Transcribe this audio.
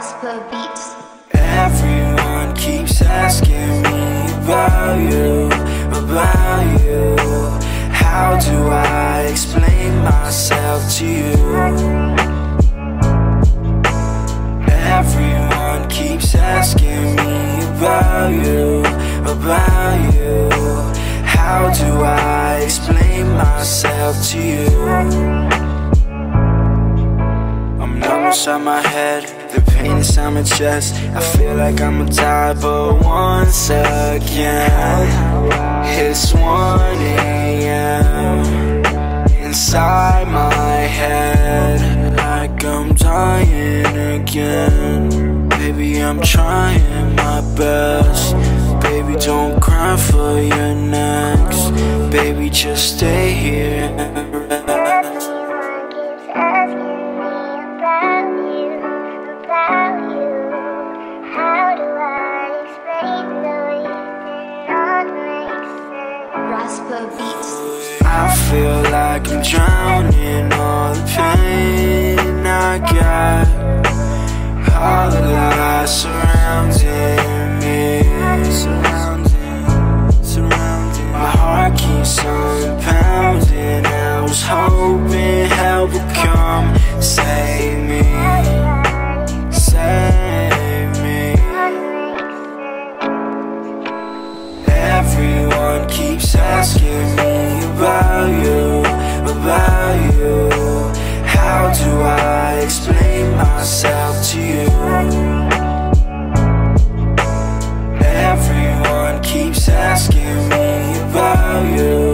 Raspa Beats. Everyone keeps asking me about you, about you. How do I explain myself to you? Everyone keeps asking me about you, about you. How do I explain myself to you? I'm numb inside my head Pain inside my chest. I feel like I'ma die But once again It's 1 a.m. Inside my head Like I'm dying again. Baby, I'm trying my best. Baby, don't cry for your next. Baby, just stay here I feel like I'm drowning all the pain I got. All the lies surrounding me Surrounding, surrounding. My heart keeps on pounding. I was hoping help would come. Save you.